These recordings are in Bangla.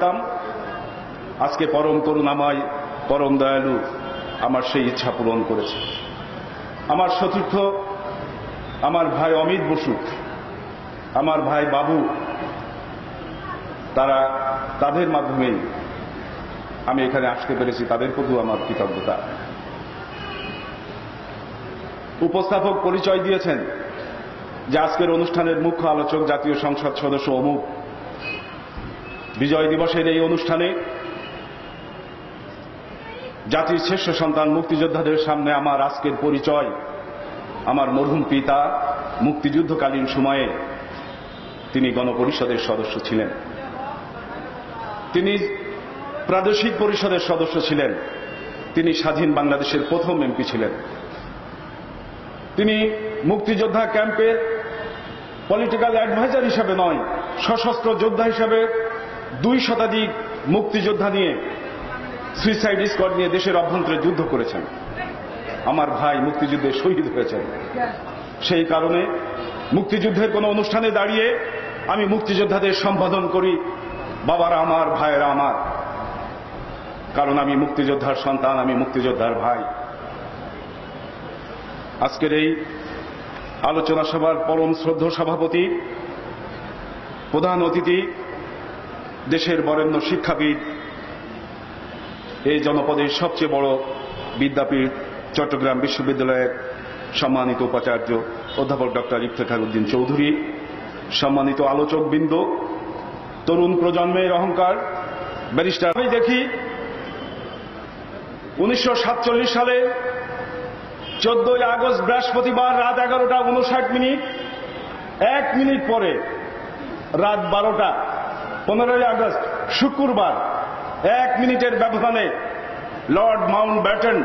থাকতাম। আজকে পরম করুণাময় পরম দয়ালু আমার সেই ইচ্ছা পূরণ করেছে। আমার চতুর্থ আমার ভাই অমিত বসু, আমার ভাই বাবু, তারা তাদের মাধ্যমেই আমি এখানে আসতে পেরেছি, তাদের প্রতিও আমার কৃতজ্ঞতা। উপস্থাপক পরিচয় দিয়েছেন যে আজকের অনুষ্ঠানের মুখ্য আলোচক জাতীয় সংসদ সদস্য অমুক। বিজয় দিবসের এই অনুষ্ঠানে জাতির শ্রেষ্ঠ সন্তান মুক্তিযোদ্ধাদের সামনে আমার আজকের পরিচয়, আমার মরহুম পিতা মুক্তিযুদ্ধকালীন সময়ে তিনি গণপরিষদের সদস্য ছিলেন। তিনি প্রাদেশিক পরিষদের সদস্য ছিলেন। তিনি স্বাধীন বাংলাদেশের প্রথম এমপি ছিলেন। তিনি মুক্তিযোদ্ধা ক্যাম্পের পলিটিক্যাল অ্যাডভাইজার হিসাবে নয়, সশস্ত্র যোদ্ধা হিসাবে দুই শতাধিক মুক্তিযোদ্ধা নিয়ে সুইসাইড স্কোয়াড নিয়ে দেশের অভ্যন্তরে যুদ্ধ করেছেন। আমার ভাই মুক্তিযুদ্ধে শহীদ হয়েছেন। সেই কারণে মুক্তিযুদ্ধের কোনো অনুষ্ঠানে দাঁড়িয়ে আমি মুক্তিযোদ্ধাদের সম্বোধন করি, বাবারা আমার, ভাইয়েরা আমার। কারণ আমি মুক্তিযোদ্ধার সন্তান, আমি মুক্তিযোদ্ধার ভাই। আজকের এই আলোচনা সভার পরম শ্রদ্ধ সভাপতি, প্রধান অতিথি দেশের বরেণ্য শিক্ষাবিদ, এই জনপদের সবচেয়ে বড় বিদ্যাপীঠ চট্টগ্রাম বিশ্ববিদ্যালয়ের সম্মানিত উপাচার্য অধ্যাপক ডক্টর ইফতেখার উদ্দিন চৌধুরী, সম্মানিত আলোচকবৃন্দ, তরুণ প্রজন্মের অহংকার, ব্যারিস্টার, আমি দেখি উনিশশো সাতচল্লিশ সালে চোদ্দই আগস্ট বৃহস্পতিবার রাত এগারোটা উনষাট মিনিট, এক মিনিট পরে রাত বারোটা পনেরোই আগস্ট, শুক্রবার, এক মিনিটের ব্যবধানে লর্ড মাউন্ট ব্যাটন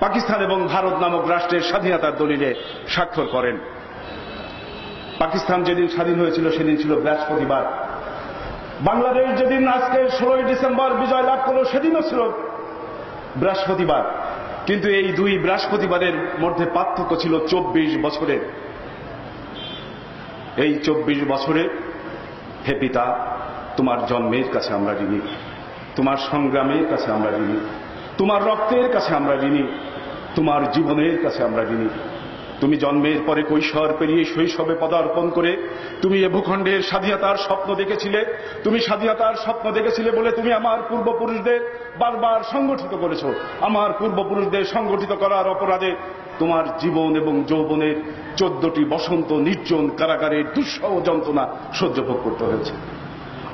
পাকিস্তান এবং ভারত নামক রাষ্ট্রের স্বাধীনতার দলিলে স্বাক্ষর করেন। পাকিস্তান যেদিন স্বাধীন হয়েছিল, সেদিন ছিল বৃহস্পতিবার। বাংলাদেশ যেদিন আজকে ষোলোই ডিসেম্বর বিজয় লাভ করল, সেদিনও ছিল বৃহস্পতিবার। কিন্তু এই দুই বৃহস্পতিবারের মধ্যে পার্থক্য ছিল চব্বিশ বছরের। এই চব্বিশ বছরে হে পিতা তোমার জন্মের কাছে আমরা ঋণী। তোমার সংগ্রামের কাছে আমরা ঋণী। তোমার রক্তের কাছে আমরা ঋণী। তোমার জীবনের কাছে আমরা ঋণী। তুমি জন্মের পরে কৈশোর পেরিয়ে শৈশবে পদার্পণ করে তুমি এ ভূখণ্ডের স্বাধীনতার স্বপ্ন দেখেছিলে। তুমি স্বাধীনতার স্বপ্ন দেখেছিলে বলে তুমি আমার পূর্বপুরুষদের বারবার সংগঠিত করেছ। আমার পূর্বপুরুষদের সংগঠিত করার অপরাধে তোমার জীবন এবং যৌবনের চোদ্দটি বসন্ত নির্জন কারাগারের দুঃসহ যন্ত্রণা সহ্য ভোগ করতে হয়েছে।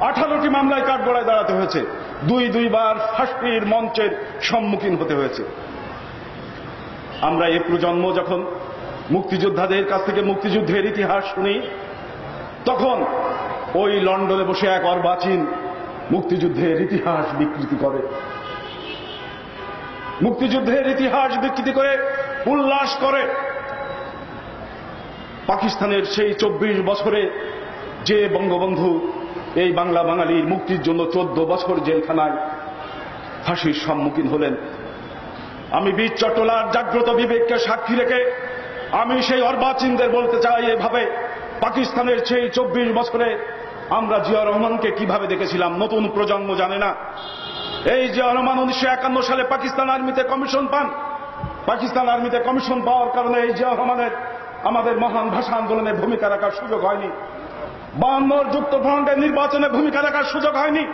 আঠারোটি মামলায় কাঠগড়ায় দাঁড়াতে হয়েছে। দুই দুইবার ফাঁসির মঞ্চের সম্মুখীন হতে হয়েছে। আমরা এ প্রজন্ম যখন মুক্তিযোদ্ধাদের কাছ থেকে মুক্তিযুদ্ধের ইতিহাস শুনি, তখন ওই লন্ডনে বসে এক অর্বাচীন মুক্তিযুদ্ধের ইতিহাস বিকৃতি করে। মুক্তিযুদ্ধের ইতিহাস বিকৃতি করে উল্লাস করে। পাকিস্তানের সেই চব্বিশ বছরে যে বঙ্গবন্ধু এই বাংলা বাঙালির মুক্তির জন্য চোদ্দ বছর জেলখানায় ফাঁসির সম্মুখীন হলেন। আমি বীর চট্টলার জাগ্রত বিবেককে সাক্ষী রেখে আমি সেই অর্বাচীনদের বলতে চাই এভাবে। পাকিস্তানের সেই চব্বিশ বছরে আমরা জিয়া রহমানকে কীভাবে দেখেছিলাম, নতুন প্রজন্ম জানে না। এই জিয়া রহমান উনিশশো একান্ন সালে পাকিস্তান আর্মিতে কমিশন পান। পাকিস্তান আর্মিতে কমিশন পাওয়ার কারণে এই জিয়া রহমানের আমাদের মহান ভাষা আন্দোলনে ভূমিকা রাখার সুযোগ হয়নি। বাহান্নর যুক্তফ্রন্টের নির্বাচনে ভূমিকা রাখার সুযোগ হয়নি।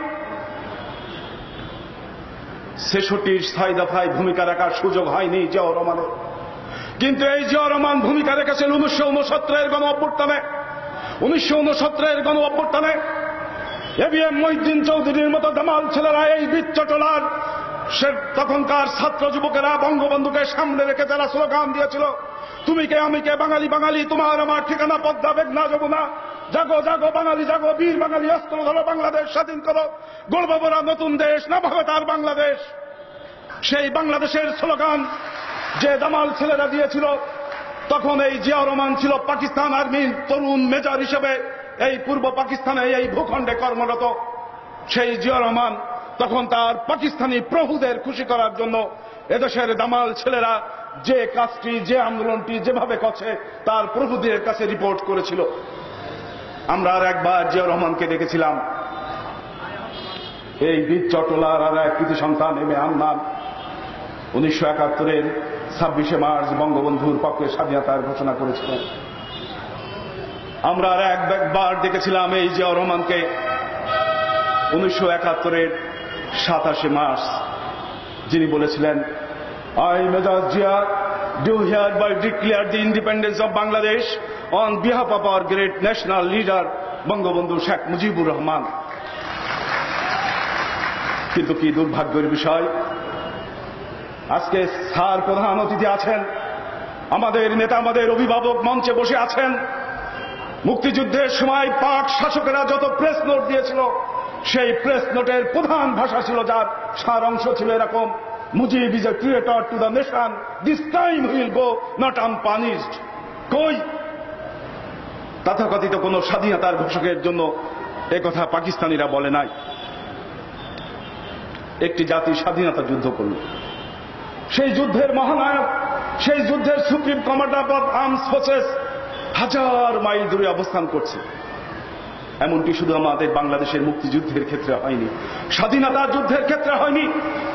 ছেষট্টির ছয় দফায় ভূমিকা রাখার সুযোগ হয়নি জিয়া রহমানের। কিন্তু এই জিয়া রহমান ভূমিকা রেখেছেন উনিশশো উনসত্তরের গণ অভ্যুত্থানে উনিশশো উনসত্তরের গণ অভ্যুত্থানে এবিএম মহিদ্দিন চৌধুরীর মতো দামাল ছেলেরা এই বিচ্ছটলার সে তখনকার ছাত্র যুবকেরা বঙ্গবন্ধুকে সামনে রেখে তারা স্লোগান দিয়েছিল, তুমি কে, আমি কে, বাঙালি বাঙালি, তোমার আমার ঠিকানা, পদ্মা বেগনা যমুনা। জাগো জাগো, বাঙালি, জাগো, বীর বাঙালি, অস্ত্র ধরো, বাংলাদেশ স্বাধীন করো। গর্বরা নতুন দেশ, না ভাবে তার বাংলাদেশ? সেই বাংলাদেশের স্লোগান যে দামাল ছেলেরা দিয়েছিল, তখন এই জিয়া রহমান ছিল পাকিস্তান আর্মির তরুণ মেজর হিসেবে। এই পূর্ব পাকিস্তানে এই ভূখণ্ডে কর্মরত। সেই জিয়া রহমান তখন তার পাকিস্তানি প্রভুদের খুশি করার জন্য এদেশের দামাল ছেলেরা যে কাজটি, যে আন্দোলনটি যেভাবে করছে, তার প্রভুদের কাছে রিপোর্ট করেছিল। আমরা আর একবার জিয়া রহমানকে দেখেছিলাম। এই বীর চটলার আর এক কৃতি সন্তান এম এ হান্নান। উনিশশো একাত্তরের ছাব্বিশে মার্চ বঙ্গবন্ধুর পক্ষে স্বাধীনতার ঘোষণা করেছিলেন। আমরা আর একবার দেখেছিলাম এই জিয়া রহমানকে উনিশশো একাত্তরের সাতাশে মার্চ। যিনি বলেছিলেন I major Zia hereby declare the independence of Bangladesh on behalf of our great national leader Bangabandhu Sheikh Mujibur Rahman. কিন্তু কি দুর্ভাগ্যের বিষয়, আজকে স্যার প্রধান অতিথি আছেন, আমাদের নেতা, আমাদের অভিভাবক মঞ্চে বসে আছেন। মুক্তিযুদ্ধের সময় পাক শাসকেরা যত প্রেস নোট দিয়েছিল, সেই প্রেস নোটের প্রধান ভাষা ছিল যার সার অংশ ছিল এরকম। Mujib is a creator to the nation this time will go not unpunished কই? তথাকথিত কোন স্বাধীনতার ঘোষকের জন্য কথা পাকিস্তানিরা বলে নাই। একটি জাতি স্বাধীনতা যুদ্ধ করল। সেই যুদ্ধের মহানায়ক, সেই যুদ্ধের supreme commander of arms forces হাজার মাইল দূরে অবস্থান করছে। এমনটি শুধু আমাদের বাংলাদেশের মুক্তিযুদ্ধের ক্ষেত্রে হয়নি। স্বাধীনতা যুদ্ধের ক্ষেত্রে হয়নি।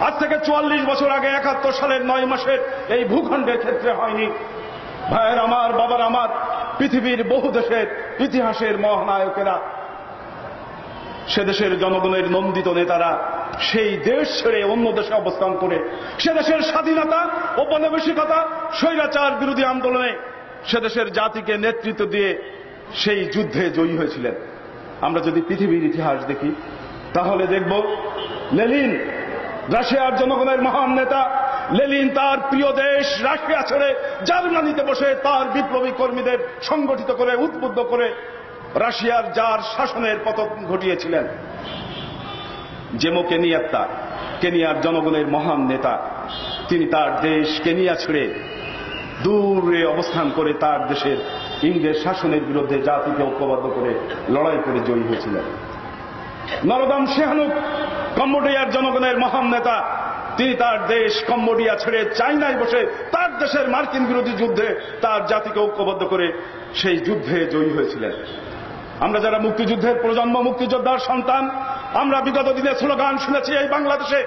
আজ থেকে চুয়াল্লিশ বছর আগে একাত্তর সালের নয় মাসের এই ভূখণ্ডের ক্ষেত্রে হয়নি। ভাইয়ের আমার, বাবার আমার, পৃথিবীর বহু দেশের ইতিহাসের মহানায়কেরা, সে দেশের জনগণের নন্দিত নেতারা, সেই দেশ ছেড়ে অন্য দেশে অবস্থান করে, সে দেশের স্বাধীনতা, ঔপনিবেশিকতা, স্বৈরাচার বিরোধী আন্দোলনে সে দেশের জাতিকে নেতৃত্ব দিয়ে সেই যুদ্ধে জয়ী হয়েছিলেন। আমরা যদি পৃথিবীর ইতিহাস দেখি, তাহলে দেখব লেলিন রাশিয়ার জনগণের মহান নেতা। লেলিন তার প্রিয় দেশ রাশিয়া ছেড়ে জার্মানিতে বসে তার বিপ্লবী কর্মীদের সংগঠিত করে উদ্বুদ্ধ করে রাশিয়ার যার শাসনের পতন ঘটিয়েছিলেন। জেমো কেনিয়াত্তা, কেনিয়ার জনগণের মহান নেতা। তিনি তার দেশ কেনিয়া ছেড়ে দূরে অবস্থান করে তার দেশের ইংরেজ শাসনের বিরুদ্ধে জাতিকে ঐক্যবদ্ধ করে লড়াই করে জয়ী হয়েছিলেন। নরদম শেহানুক কম্বোডিয়ার জনগণের মহান নেতা, তিনি তার দেশ কম্বোডিয়া ছেড়ে চাইনায় বসে তার দেশের মার্কিন বিরোধী যুদ্ধে তার জাতিকে ঐক্যবদ্ধ করে সেই যুদ্ধে জয়ী হয়েছিলেন। আমরা যারা মুক্তিযুদ্ধের প্রজন্ম, মুক্তিযোদ্ধার সন্তান, আমরা বিগত দিনে স্লোগান শুনেছি এই বাংলাদেশে।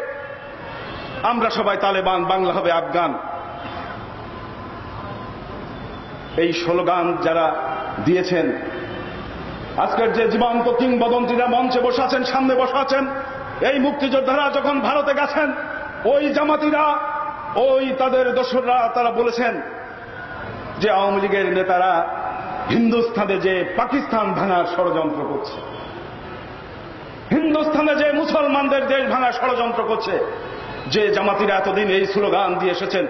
আমরা সবাই তালেবান, বাংলা হবে আফগান। এই স্লোগান যারা দিয়েছেন, আজকের যে জীবন্ত কিংবদন্তীরা মঞ্চে বসে আছেন, সামনে বসে আছেন, এই মুক্তিযোদ্ধারা যখন ভারতে গেছেন, ওই জামাতিরা, ওই তাদের দোসররা, তারা বলেছেন যে আওয়ামী লীগের নেতারা হিন্দুস্থানে যে পাকিস্তান ভাঙার ষড়যন্ত্র করছে। হিন্দুস্থানে যে মুসলমানদের দেশ ভাঙার ষড়যন্ত্র করছে। যে জামাতিরা এতদিন এই স্লোগান দিয়ে এসেছেন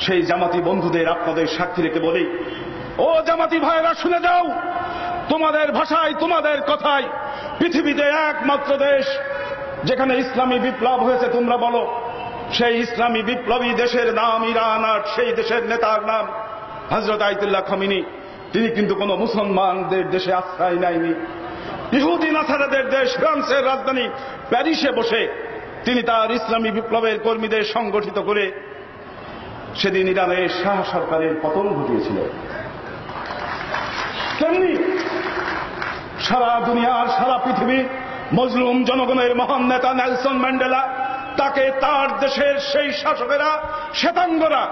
সেই জামাতি বন্ধুদের, আপনাদের সাক্ষী রেখে বলি, ও জামাতি ভাইরা শুনে যাও। তোমাদের ভাষায়, তোমাদের কথায় পৃথিবীতে একমাত্র দেশ, যেখানে ইসলামী বিপ্লব হয়েছে, তোমরা বলো। সেই ইসলামী বিপ্লবী দেশের নাম ইরান আর সেই দেশের নেতার নাম হজরত আইতুল্লাহ খামিনি। তিনি কিন্তু কোন মুসলমানদের দেশে আশ্রয় নেয়নি। ইহুদি, নাসারাদের দেশ, ফ্রান্সের রাজধানী প্যারিসে বসে তিনি তার ইসলামী বিপ্লবের কর্মীদের সংগঠিত করে সেদিন ইরানের শাহ সরকারের পতন ঘটিয়েছিলেন তেমনি সারা দুনিয়ার, সারা পৃথিবী মজলুম জনগণের মহান নেতা নেলসন ম্যান্ডেলা, তাকে তার দেশের সেই শাসকেরা, শ্বেতাঙ্গরা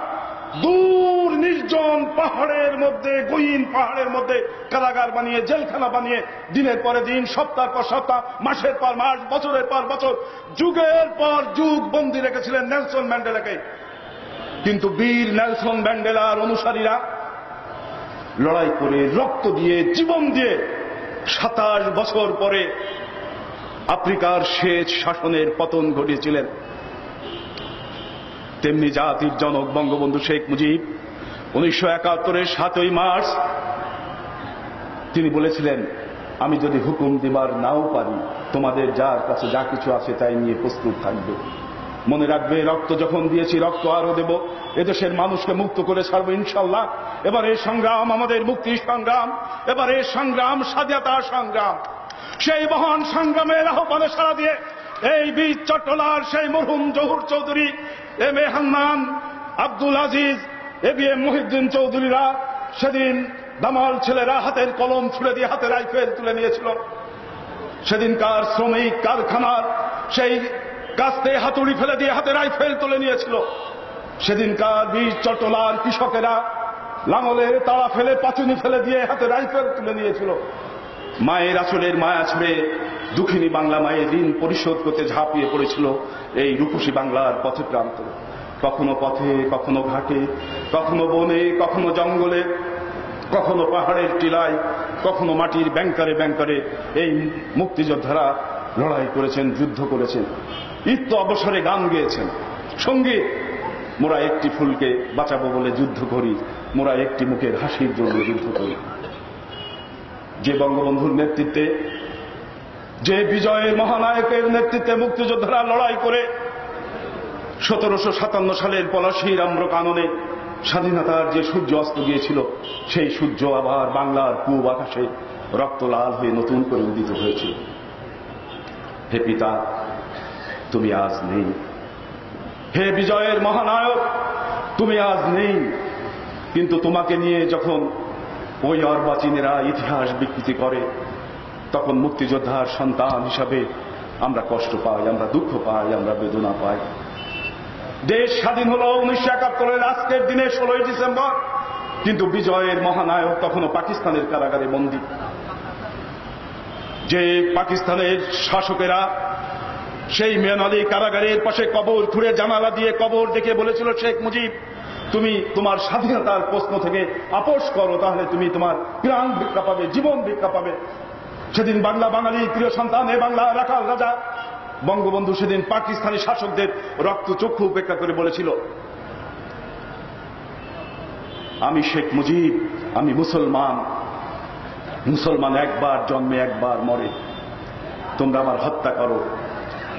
দূর নির্জন পাহাড়ের মধ্যে, গহীন পাহাড়ের মধ্যে কারাগার বানিয়ে, জেলখানা বানিয়ে, দিনের পরে দিন, সপ্তাহ পর সপ্তাহ, মাসের পর মাস, বছরের পর বছর, যুগের পর যুগ বন্দী রেখেছিলেন নেলসন ম্যান্ডেলাকে। কিন্তু বীর নেলসন ম্যান্ডেলার অনুসারীরা লড়াই করে রক্ত দিয়ে, জীবন দিয়ে সাতাশ বছর পরে আফ্রিকার শেষ শাসনের পতন ঘটিয়েছিলেন। তেমনি জাতির জনক বঙ্গবন্ধু শেখ মুজিব উনিশশো একাত্তরের সাতই মার্চ তিনি বলেছিলেন, আমি যদি হুকুম দিবার নাও পারি, তোমাদের যার কাছে যা কিছু আছে তাই নিয়ে প্রস্তুত থাকবে। মনে রাখবে, রক্ত যখন দিয়েছি, রক্ত আরও দেব। এদেশের মানুষকে মুক্ত করে ছাড়বো ইনশাল্লাহ। এবার এই সংগ্রাম আমাদের মুক্তি সংগ্রাম। এবার এই সংগ্রাম স্বাধীনতা সংগ্রাম। সেই মহান সংগ্রামের আহ্বানে সারা দিয়ে এই বীর চট্টলার, সেই মরহুম Zahur Chowdhury, M A Hannan, Abdul Aziz, A B M Mohiuddin চৌধুরীরা সেদিন দামাল ছেলেরা হাতের কলম ছুড়ে দিয়ে হাতে রাইফেল তুলে নিয়েছিল। সেদিনকার শ্রমিক কারখানার সেই কাস্তে হাতুড়ি ফেলে দিয়ে হাতে রাইফেল তুলে নিয়েছিল। সেদিনকার বীর চটলার কৃষকেরা লাঙলের তাড়া ফেলে, পাচুনি ফেলে দিয়ে হাতে রাইফেল তুলে নিয়েছিল। মায়ের আচলের মায়া ছড়ে দুঃখিনী বাংলা মায়ের ঋণ পরিশোধ করতে ঝাঁপিয়ে পড়েছিল এই রূপসী বাংলার পথে প্রান্ত কখনো পথে, কখনো ঘাটে, কখনো বনে, কখনো জঙ্গলে, কখনো পাহাড়ের টিলায়, কখনো মাটির ব্যাংকারে ব্যাংকারে এই মুক্তিযোদ্ধারা লড়াই করেছেন, যুদ্ধ করেছেন। ইত্য অবসরে গান গেয়েছেন। সংগীত মোরা একটি ফুলকে বাঁচাবো বলে যুদ্ধ করি, মোরা একটি মুখের হাসির জন্য যুদ্ধ করি। যে বঙ্গবন্ধুর নেতৃত্বে, যে বিজয়ের মহানায়কের নেতৃত্বে মুক্তিযোদ্ধারা লড়াই করে, সতেরোশো সাতান্ন সালের পলাশির আম্র কাননে স্বাধীনতার যে সূর্য অস্ত গিয়েছিল, সেই সূর্য আবার বাংলার পূব আকাশে রক্ত লাল হয়ে নতুন করে উদিত হয়েছিল হে পিতা, তুমি আজ নেই। হে বিজয়ের মহানায়ক, তুমি আজ নেই। কিন্তু তোমাকে নিয়ে যখন ওই অর্বাচীনেরা ইতিহাস বিকৃতি করে, তখন মুক্তিযোদ্ধার সন্তান হিসাবে আমরা কষ্ট পাই, আমরা দুঃখ পাই, আমরা বেদনা পাই। দেশ স্বাধীন হল উনিশশো একাত্তরের আজকের দিনে, ষোলোই ডিসেম্বর। কিন্তু বিজয়ের মহানায়ক তখনও পাকিস্তানের কারাগারে বন্দী। যে পাকিস্তানের শাসকেরা সেই মেয়ানালি কারাগারের পাশে কবর খুঁড়ে জানালা দিয়ে কবর দেখে বলেছিল, শেখ মুজিব, তুমি তোমার স্বাধীনতার প্রশ্ন থেকে আপোষ করো, তাহলে তুমি তোমার প্রাণ ভিক্ষা পাবে, জীবন ভিক্ষা পাবে। সেদিন বাংলা বাঙালি প্রিয় সন্তান, এ বাংলা রাখাল রাজা। বঙ্গবন্ধু সেদিন পাকিস্তানি শাসকদের রক্ত চক্ষু উপেক্ষা করে বলেছিল, আমি শেখ মুজিব, আমি মুসলমান মুসলমান একবার জন্মে, একবার মরে। তোমরা আমার হত্যা করো।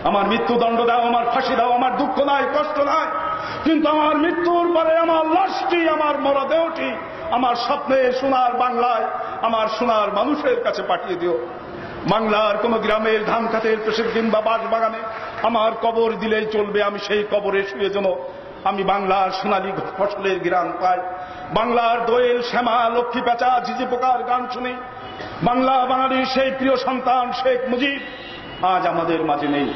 আমার মৃত্যুদণ্ড দাও, আমার ফাঁসি দাও, আমার দুঃখ নাই, কষ্ট নাই। কিন্তু আমার মৃত্যুর পরে আমার লাশটি, আমার মরদেহটি, আমার স্বপ্নে সোনার বাংলায়, আমার সোনার মানুষের কাছে পাঠিয়ে দিও। বাংলার কোন গ্রামের ধান খাতের পেশের কিংবা বাস বাগানে আমার কবর দিলেই চলবে, আমি সেই কবরে শুয়ে যেন আমি বাংলার সোনালী ফসলের গ্রাম পাই। বাংলার দোয়েল শ্যামা, লক্ষ্মী পেঁচা, ঝিঝি পোকার গান শুনি। বাংলা বাঙালির সেই প্রিয় সন্তান শেখ মুজিব আজ আমাদের মাঝে নেই।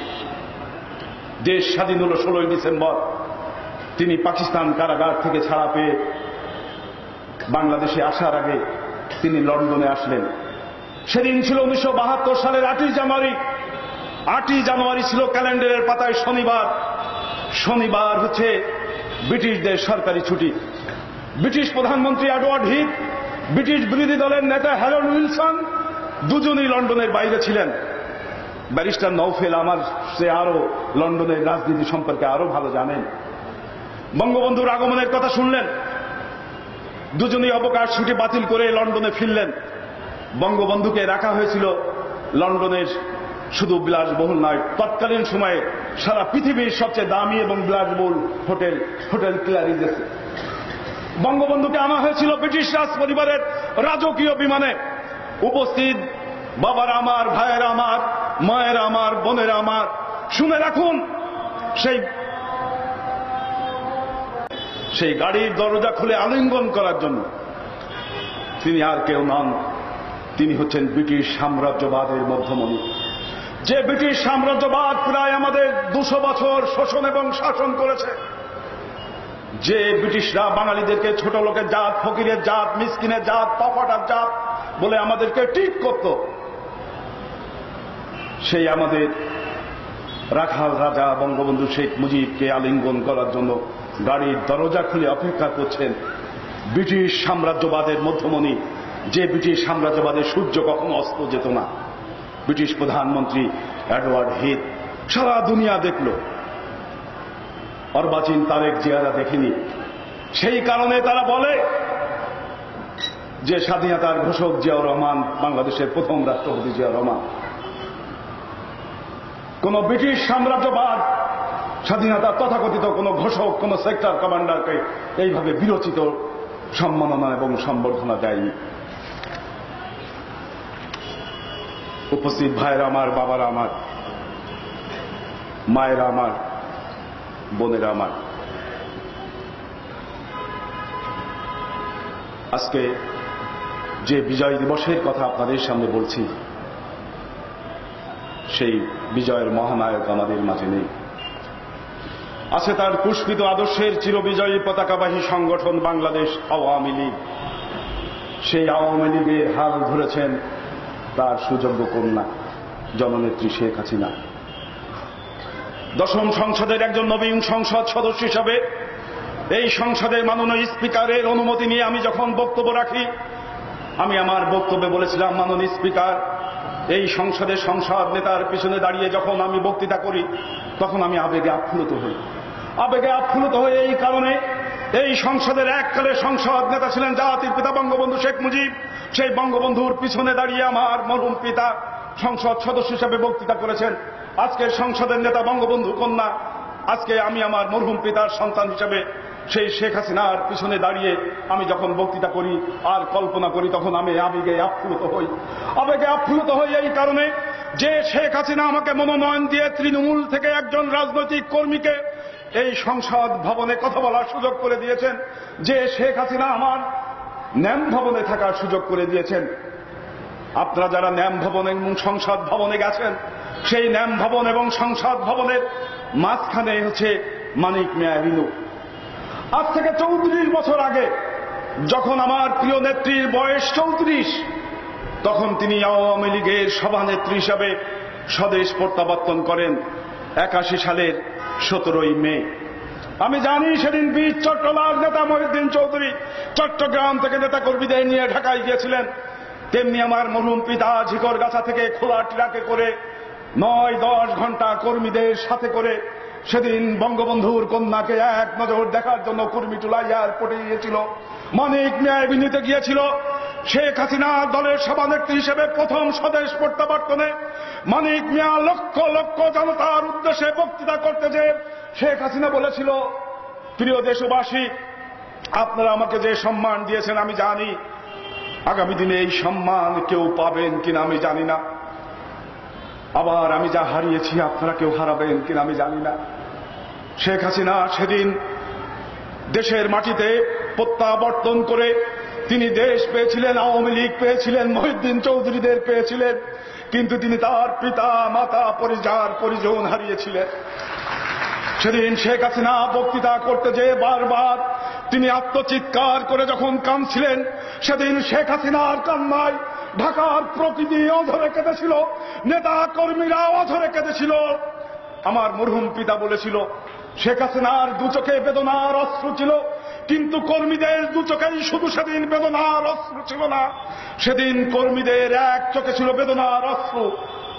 দেশ স্বাধীন হল ষোলোই ডিসেম্বর। তিনি পাকিস্তান কারাগার থেকে ছাড়া পেয়ে বাংলাদেশে আসার আগে তিনি লন্ডনে আসলেন। সেদিন ছিল উনিশশো বাহাত্তর সালের আটই জানুয়ারি। আটই জানুয়ারি ছিল ক্যালেন্ডারের পাতায় শনিবার। শনিবার হচ্ছে ব্রিটিশদের সরকারি ছুটি। ব্রিটিশ প্রধানমন্ত্রী এডওয়ার্ড হিথ ব্রিটিশ বিরোধী দলের নেতা হ্যারন উইলসন দুজনই লন্ডনের বাইরে ছিলেন। ব্যারিস্টার নৌফেল আমার সে আরও লন্ডনের রাজনীতি সম্পর্কে আরও ভালো জানেন। বঙ্গবন্ধুর আগমনের কথা শুনলেন। দুজনই অবকাশ ছুটি বাতিল করে লন্ডনে ফিরলেন। বঙ্গবন্ধুকে রাখা হয়েছিল লন্ডনের শুধু বিলাসবহুল নয়, তৎকালীন সময়ে সারা পৃথিবীর সবচেয়ে দামি এবং বিলাসবহুল হোটেল হোটেল ক্লারিজেসে। বঙ্গবন্ধুকে আনা হয়েছিল ব্রিটিশ রাজ পরিবারের রাজকীয় বিমানে। উপস্থিত বাবার আমার, ভাইয়ের আমার, মায়ের আমার, বোনের আমার। শুনে রাখুন, সেই সেই গাড়ির দরজা খুলে আলিঙ্গন করার জন্য তিনি আর কেউ নন। তিনি হচ্ছেন ব্রিটিশ সাম্রাজ্যবাদের মধ্যমণি। যে ব্রিটিশ সাম্রাজ্যবাদ প্রায় আমাদের দুশো বছর শোষণ এবং শাসন করেছে যে ব্রিটিশরা বাঙালিদেরকে ছোট লোকের জাত, ফকিরের জাত, মিসকিনের জাত পফাটার জাত বলে আমাদেরকে ঠিক করত, সেই আমাদের রাখাল রাজা বঙ্গবন্ধু শেখ মুজিবকে আলিঙ্গন করার জন্য গাড়ির দরজা খুলে অপেক্ষা করছেন ব্রিটিশ সাম্রাজ্যবাদের মধ্যমণি। যে ব্রিটিশ সাম্রাজ্যবাদের সূর্য কখনো অস্ত যেত না। ব্রিটিশ প্রধানমন্ত্রী এডওয়ার্ড হিথ সারা দুনিয়া দেখল। অর্বাচীন তারেক জিয়ারা দেখেনি। সেই কারণে তারা বলে যে স্বাধীনতার ঘোষক জিয়াউর রহমান বাংলাদেশের প্রথম রাষ্ট্রপতি জিয়াউর রহমান। কোন ব্রিটিশ সাম্রাজ্যবাদ স্বাধীনতার তথাকথিত কোন ঘোষক, কোন সেক্টর কমান্ডারকে এইভাবে বিরচিত সম্মাননা এবং সম্বর্ধনা দেয়নি। উপস্থিত ভাইয়েরা আমার, বাবারা আমার, মায়েরা আমার বোনেরা আমার। আজকে যে বিজয় দিবসের কথা আপনাদের সামনে বলছি, সেই বিজয়ের মহানায়ক আমাদের মাঝে নেই। আছে তার পুষ্পিত আদর্শের চিরবিজয়ী পতাকাবাহী সংগঠন বাংলাদেশ আওয়ামী লীগ। সেই আওয়ামী লীগের হাল ধরেছেন তার সুযোগ্য কন্যা, জননেত্রী শেখ হাসিনা। দশম সংসদের একজন নবীন সংসদ সদস্য হিসাবে এই সংসদের মাননীয় স্পিকারের অনুমতি নিয়ে আমি যখন বক্তব্য রাখি, আমি আমার বক্তব্যে বলেছিলাম, মাননীয় স্পিকার, এই সংসদের সংসদ নেতার পিছনে দাঁড়িয়ে যখন আমি বক্তৃতা করি, তখন আমি আবেগে আপ্লুত হই। আবেগে আপ্লুত হয়ে এই কারণে এই সংসদের এককালে সংসদ নেতা ছিলেন জাতির পিতা বঙ্গবন্ধু শেখ মুজিব। সেই বঙ্গবন্ধুর পিছনে দাঁড়িয়ে আমার মরহুম পিতা সংসদ সদস্য হিসেবে বক্তৃতা করেছেন। আজকের সংসদের নেতা বঙ্গবন্ধু কন্যা, আজকে আমি আমার মরহুম পিতার সন্তান হিসেবে সেই শেখ হাসিনার পিছনে দাঁড়িয়ে আমি যখন বক্তৃতা করি আর কল্পনা করি, তখন আমি আবেগে আপ্লুত হই। আবেগে আপ্লুত হই এই কারণে যে শেখ হাসিনা আমাকে মনোনয়ন দিয়ে তৃণমূল থেকে একজন রাজনৈতিক কর্মীকে এই সংসদ ভবনে কথা বলার সুযোগ করে দিয়েছেন, যে শেখ হাসিনা আমার ন্যাম ভবনে থাকার সুযোগ করে দিয়েছেন। আপনারা যারা ন্যাম ভবনে এবং সংসদ ভবনে গেছেন সেই ন্যাম ভবন এবং সংসদ ভবনের মাঝখানে হচ্ছে মানিক মেয়া রিনু। আজ থেকে চৌত্রিশ বছর আগে যখন আমার প্রিয় নেত্রীর বয়স চৌত্রিশ, তখন তিনি আওয়ামী লীগের সভানেত্রী হিসাবে স্বদেশ প্রত্যাবর্তন করেন একাশি সালের সতেরোই মে। আমি জানি সেদিন বীর চট্টলার নেতা মহিউদ্দিন চৌধুরী চট্টগ্রাম থেকে নেতা কর্মীদের নিয়ে ঢাকায় গিয়েছিলেন। তেমনি আমার মরহুম পিতা ঝিকর গাছা থেকে খোলা ট্রাকে করে নয়, দশ ঘণ্টা কর্মীদের সাথে করে সেদিন বঙ্গবন্ধুর কন্যাকে এক নজর দেখার জন্য কর্মী টুলা এয়ারপোর্টে গিয়েছিল মানিক ন্যায় বিনীতে গিয়েছিল। শেখ হাসিনা দলের সভানেত্রী হিসেবে প্রথম স্বদেশ প্রত্যাবর্তনে মানিক মিয়া লক্ষ লক্ষ জনতার উদ্দেশ্যে বক্তৃতা করতে যে শেখ হাসিনা বলেছিল, প্রিয় দেশবাসী, আপনারা আমাকে যে সম্মান দিয়েছেন আমি জানি। আগামী দিনে এই সম্মান কেউ পাবেন কিনা আমি জানি না। আবার আমি যা হারিয়েছি আপনারা কেউ হারাবেন কিনা আমি জানি না। শেখ হাসিনা সেদিন দেশের মাটিতে প্রত্যাবর্তন করে তিনি দেশ পেয়েছিলেন, আওয়ামী লীগ পেয়েছিলেন, মহিউদ্দিন চৌধুরীদের পেয়েছিলেন, কিন্তু তিনি তার পিতা, মাতা পরিজার পরিজন হারিয়েছিলেন। সেদিন শেখ হাসিনা বক্তৃতা করতে যেয়ে বারবার তিনি আত্মচিৎকার করে যখন কাঁদছিলেন, সেদিন শেখ হাসিনার কান্নায় ঢাকার প্রকৃতি অধরে কেঁদেছিল, নেতা কর্মীরা অধরে কেঁদেছিল। আমার মরহুম পিতা বলেছিল, শেখ হাসিনার দু চোখে বেদনার অস্ত্র ছিল, কিন্তু কর্মীদের দু চোখেই শুধু সেদিন বেদনার অস্ত্র ছিল না। সেদিন কর্মীদের এক চোখে ছিল বেদনার অস্ত্র,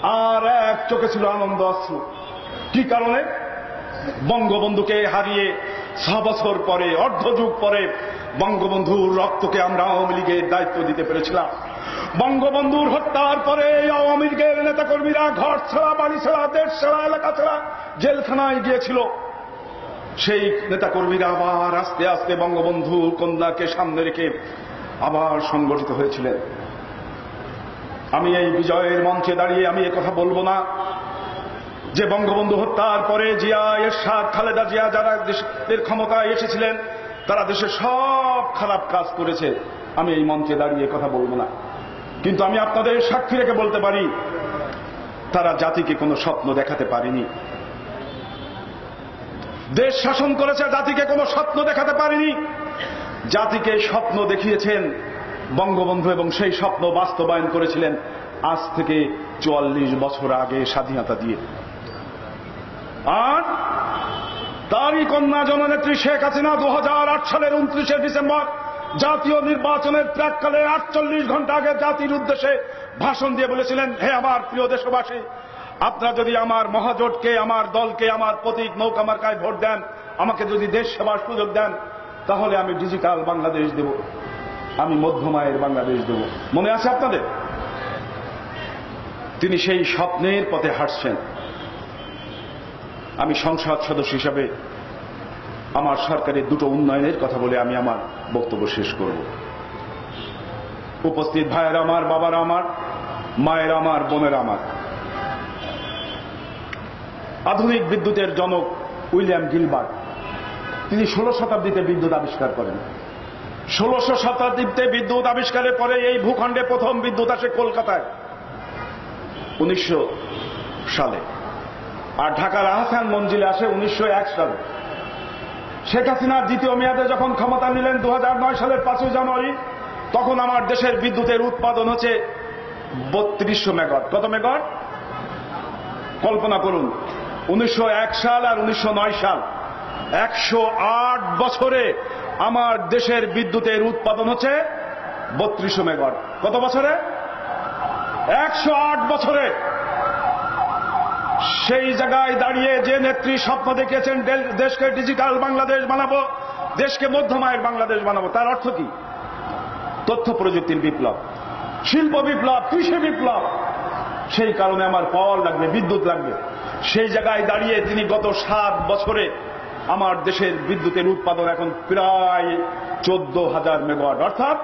আর এক চোখে ছিল আনন্দ অস্ত্র। কি কারণে? বঙ্গবন্ধুকে হারিয়ে ছ বছর পরে, অর্ধযুগ পরে বঙ্গবন্ধুর রক্তকে আমরা আওয়ামী লীগের দায়িত্ব দিতে পেরেছিলাম। বঙ্গবন্ধুর হত্যার পরে আওয়ামী লীগের নেতাকর্মীরা ঘর ছাড়া, বাড়ি ছাড়া, দেশ ছাড়া, এলাকা ছাড়া জেলখানায় গিয়েছিল। সেই নেতাকর্মীরা আবার আস্তে আস্তে বঙ্গবন্ধু কন্যাকে সামনে রেখে আবার সংগঠিত হয়েছিলেন। আমি এই বিজয়ের মঞ্চে দাঁড়িয়ে আমি কথা বলব না যে বঙ্গবন্ধু হত্যার পরে জিয়া এরশাদ, খালেদা জিয়া যারা দেশের ক্ষমতায় এসেছিলেন, তারা দেশে সব খারাপ কাজ করেছে। আমি এই মঞ্চে দাঁড়িয়ে কথা বলব না। কিন্তু আমি আপনাদের সাক্ষী রেখে বলতে পারি, তারা জাতিকে কোনো স্বপ্ন দেখাতে পারেনি। দেশ শাসন করেছে, জাতিকে কোনো স্বপ্ন দেখাতে পারেনি। জাতিকে স্বপ্ন দেখিয়েছেন বঙ্গবন্ধু এবং সেই স্বপ্ন বাস্তবায়ন করেছিলেন আজ থেকে চুয়াল্লিশ বছর আগে স্বাধীনতা দিয়ে। আর তারই কন্যা জননেত্রী শেখ হাসিনা দু হাজার আট সালের উনত্রিশে ডিসেম্বর জাতীয় নির্বাচনের প্রাককালে আটচল্লিশ ঘণ্টা আগে জাতির উদ্দেশ্যে ভাষণ দিয়ে বলেছিলেন, হে আমার প্রিয় দেশবাসী, আপনারা যদি আমার মহাজোটকে, আমার দলকে, আমার প্রতীক নৌকা মার্কায় ভোট দেন, আমাকে যদি দেশ সেবার সুযোগ দেন, তাহলে আমি ডিজিটাল বাংলাদেশ দেব। আমি মধ্যমায়ের বাংলাদেশ দেব। মনে আছে আপনাদের? তিনি সেই স্বপ্নের পথে হাঁটছেন। আমি সংসদ সদস্য হিসাবে আমার সরকারের দুটো উন্নয়নের কথা বলে আমি আমার বক্তব্য শেষ করব। উপস্থিত ভাইয়ের আমার, বাবারা আমার, মায়ের আমার, বোনের আমার। আধুনিক বিদ্যুতের জনক উইলিয়াম গিলবার্ট, তিনি ষোলো শতাব্দীতে বিদ্যুৎ আবিষ্কার করেন। ষোলোশো শতাব্দীতে বিদ্যুৎ আবিষ্কারের পরে এই ভূখণ্ডে প্রথম বিদ্যুৎ আসে কলকাতায়। উনিশশো সালে। আর ঢাকার আহসান মঞ্জিলে আসে উনিশশো এক সালে। শেখ হাসিনার দ্বিতীয় মেয়াদে যখন ক্ষমতা নিলেন দু হাজার নয় সালের পাঁচই জানুয়ারি, তখন আমার দেশের বিদ্যুতের উৎপাদন হচ্ছে বত্রিশশো মেগাট কত মেগাট কল্পনা করুন, উনিশশো এক সাল আর উনিশশো নয় সাল। একশো আট বছরে আমার দেশের বিদ্যুতের উৎপাদন হচ্ছে বত্রিশশো মেগাট কত বছরে? একশো আট বছরে। সেই জায়গায় দাঁড়িয়ে যে নেত্রী স্বপ্ন দেখিয়েছেন ডেল- দেশকে ডিজিটাল বাংলাদেশ বানাবো, দেশকে মধ্যমায়ের বাংলাদেশ বানাবো, তার অর্থ কি? তথ্য প্রযুক্তির বিপ্লব, শিল্প বিপ্লব, কৃষি বিপ্লব। সেই কারণে আমার পাওয়ার লাগবে, বিদ্যুৎ লাগবে। সেই জায়গায় দাঁড়িয়ে তিনি গত সাত বছরে আমার দেশের বিদ্যুতের উৎপাদন এখন প্রায় চোদ্দ হাজার মেগাওয়াট। অর্থাৎ